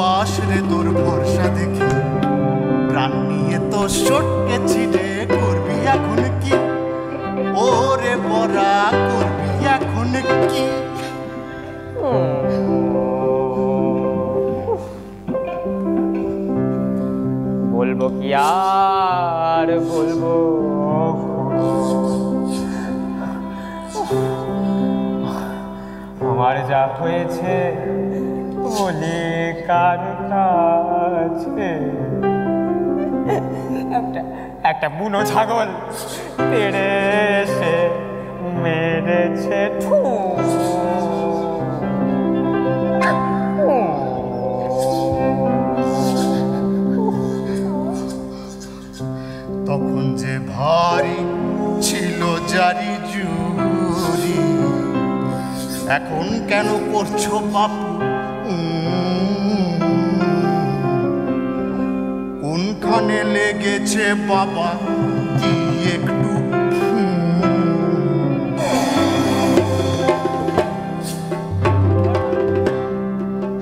সাবাস রে তোর ভরসা দেখে। প্রাণ নিয়ে তো সটকে ছিটে করবি এখন কি? ওরে বরা করবি এখন কি? বলব কি আর বলব? আমার যা হয়েছে বলি কার কাছে? একটা একটা বুনো ছাগল পেড়ে মেরেছে ঠু। তখন যে ভারী ছিল জারি জুরি এখন কেন করছ বাপু? কোনখানে লেগেছে বাবা কি একটু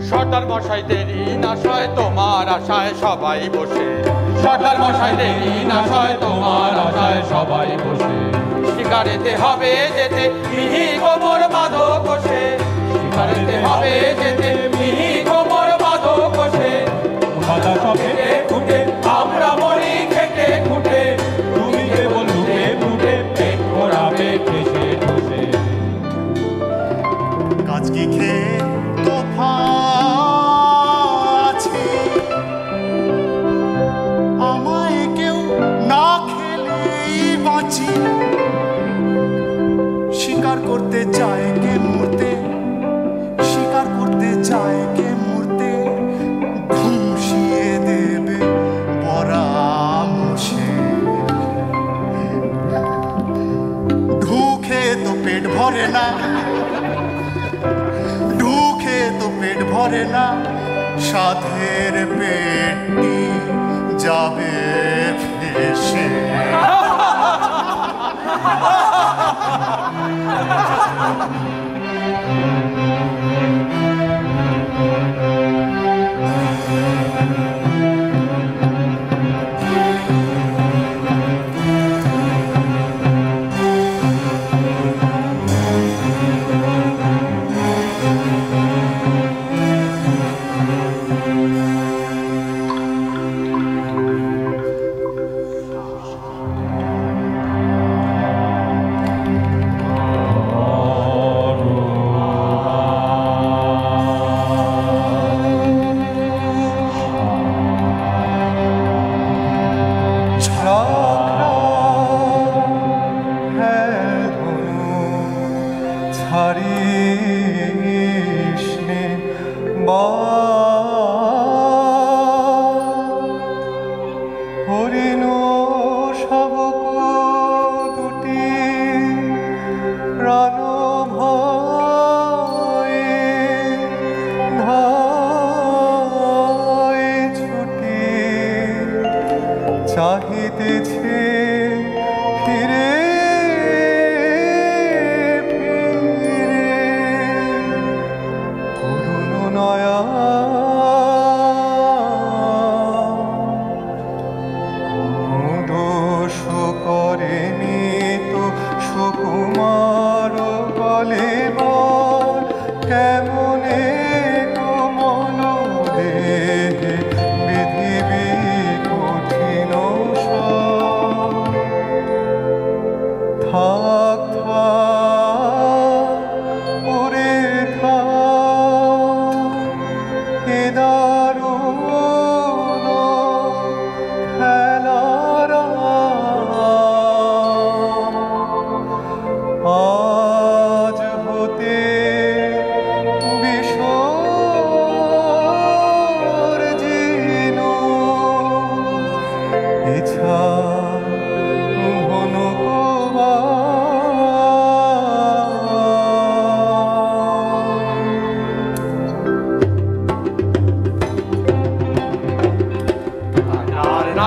সর্দার মশাই দেরি না সয় তোমার আশায় সবাই বসে। সর্দার মশাই দেরি না সয় তোমার আশায় সবাই বসে। শিকারেতে হবে যেতে মিহি কোমর বাঁধো কষে। শিকারেতে হবে যেতে মিহি কোমর বাঁধো কষে। সবে খেটে শিকার করতে চায় কে মূর্তে শিকার করতে চায় ভরে না সাধের পেটি যাবে ছাড়িসনে চাহিতেছে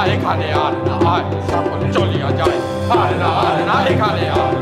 এখানে আর না আয় সকলে চলিয়া যায় আর না আর না এখানে আর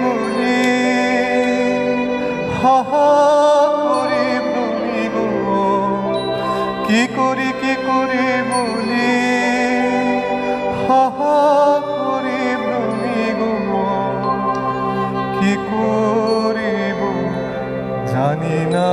মনে, হা করে বলিব কি করি, কি করে বলি হা করে বলিব কি করিব জানি না।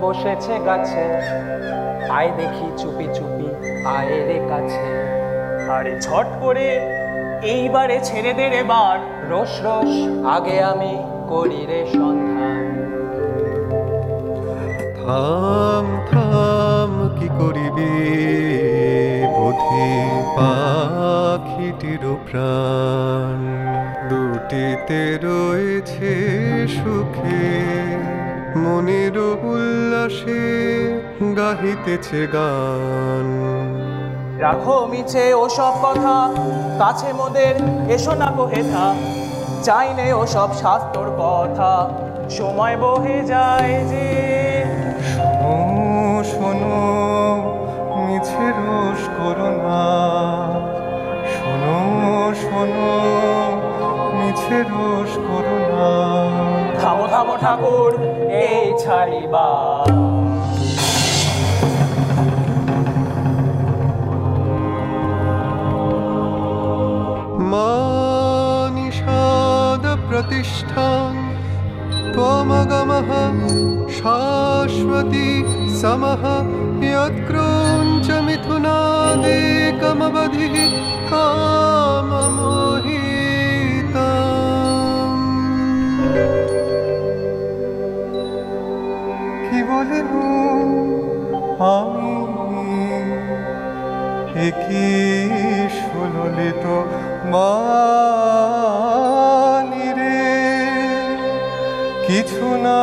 বসেছে গাছে। আয় দেখি চুপি চুপি আয় রে কাছে। আরে ঝট করে এইবারে ছেড়ে দে রে বার। রোস রোস আগে আমি করি রে সন্ধান। থাম থাম কি করিবি বুদ্ধি পাখিটির প্রাণ? দুটিতে রয়েছে সুখে মনের উল্লাসে গাহিতেছে গান। রাখো মিছে ওসব কথা কাছে মোদের এসো না গো হেথা চাই নে ওসব শাস্ত্রর কথা। সময় বহে যায় যে শোনো মিছে রোষ করো না। শোনো শোনো মিছে রোষ করো না থামো থামো ঠাকুর এই ছাড়িবা मानिषाद प्रतिष्ठां त्वमगमः शाश्वती समः यत्क्रोञ्च मिथुनादेकमवधिः বলিব আমি একি সুললিত মানি রে। কিছু না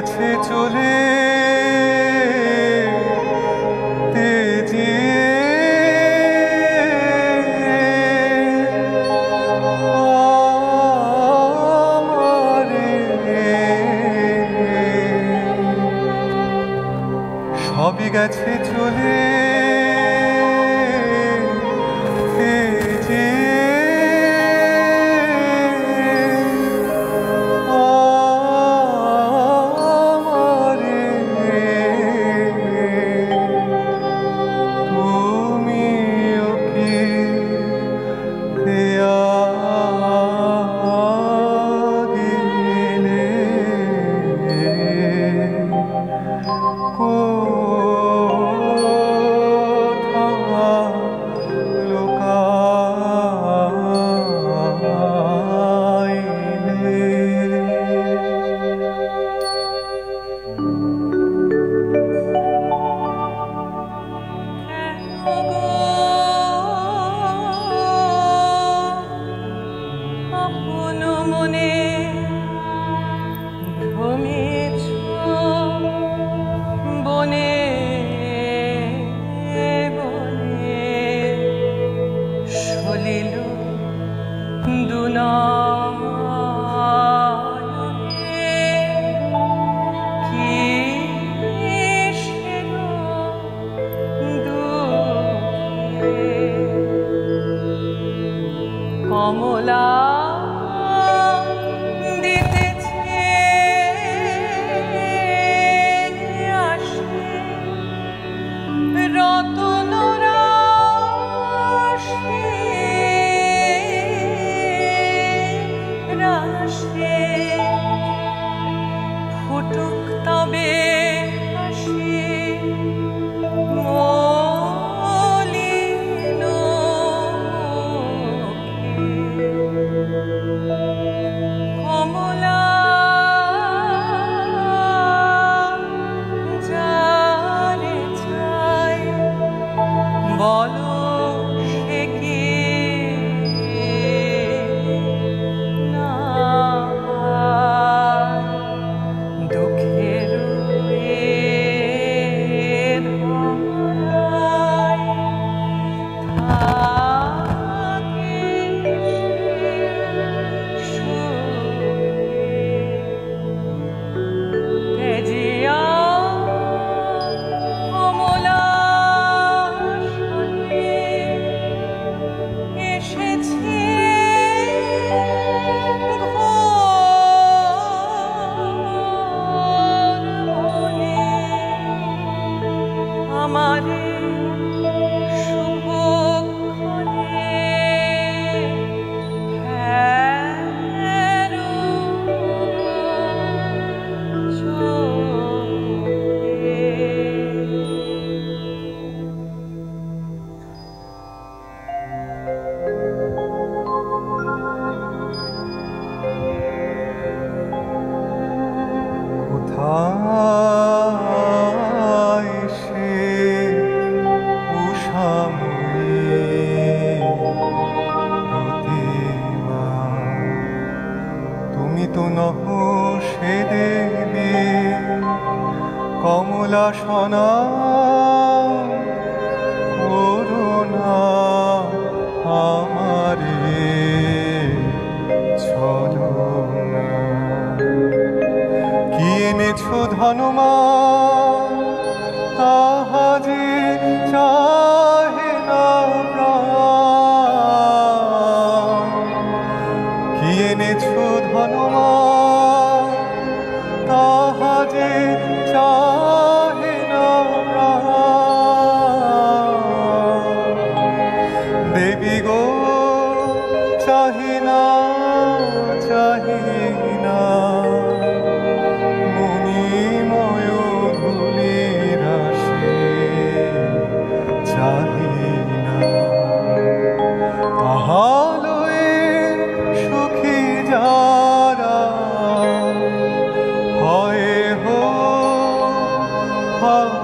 গেছে চলে সবই গেছে মনে heart.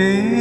এই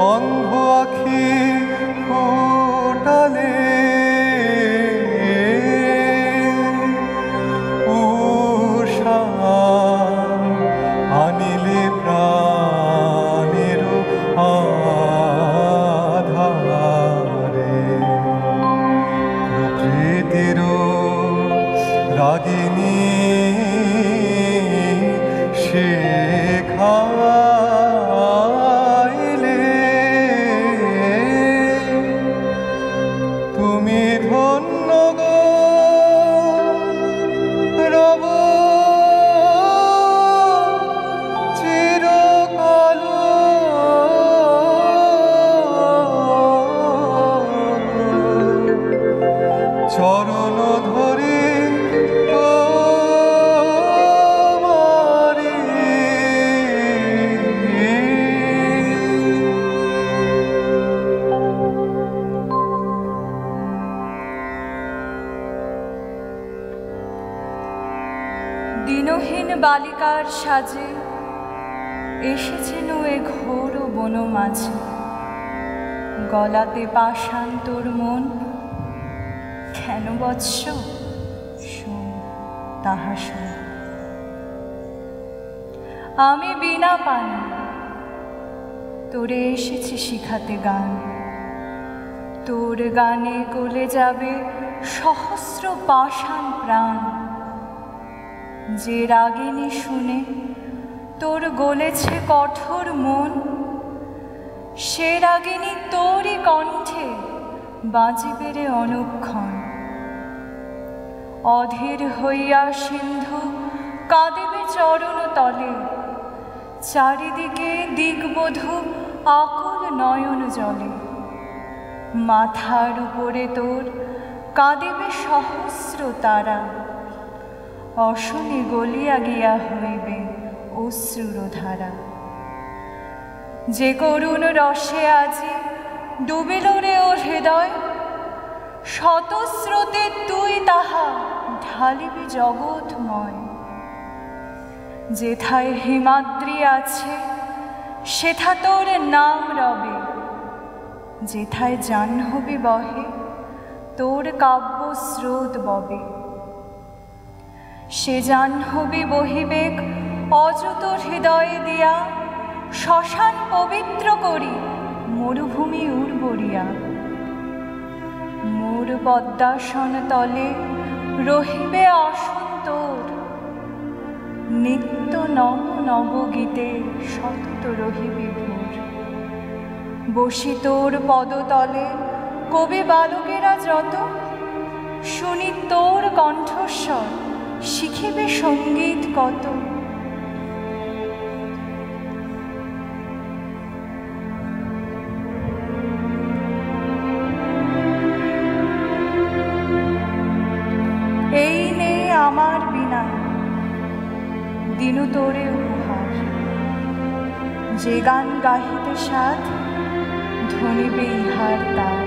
on এসেছেন এ ঘোর বন মাঝে। গলাতে পাষাণ তোর মন। কেন বৎস? শোন, তাহা শোন। আমি বিনা পানি তোরে এসেছি শিখাতে গান। তোর গানে গলে যাবে সহস্র পাষাণ প্রাণ। যে রাগিনী শুনে তোর গলেছে কঠোর মন। সে রাগিনী তোরই কণ্ঠে বাজিবে রে অনুক্ষণ। অধীর হইয়া সিন্ধু কাঁদিবে চরণ তলে। চারিদিকে দিগবধূ আকুল নয়ন জলে। মাথার উপরে তোর কাঁদিবে সহস্র তারা। অশনি গলিয়া গিয়া হইবে। অশ্রুর ধারা যে করুণ রসে আজি ডুবিল রে ওর হৃদয় শতস্রোতে তুই তাহা ঢালিবি জগৎময়। যেথায় হিমাদ্রি আছে, সেথা তোর নাম রবে। যেথায় জাহ্নবী বহে, তোর কাব্য স্রোত ববে। সে জাহ্নবী বহিবেক অযুত হৃদয়ে দিয়া শ্মশান পবিত্র করি, মরুভূমি উর্বরিয়া। মোর পদ্মাসন তলে রহিবে অসন্তর নিত্য নব নবগীতে সত্য রহিবে ভোর বসি তোর পদতলে কবি বালকেরা যত, শুনি তোর কণ্ঠস্বর, শিখিবে সংগীত কত। যে গান গাহিতে সাধ ধনিবে ইহার তার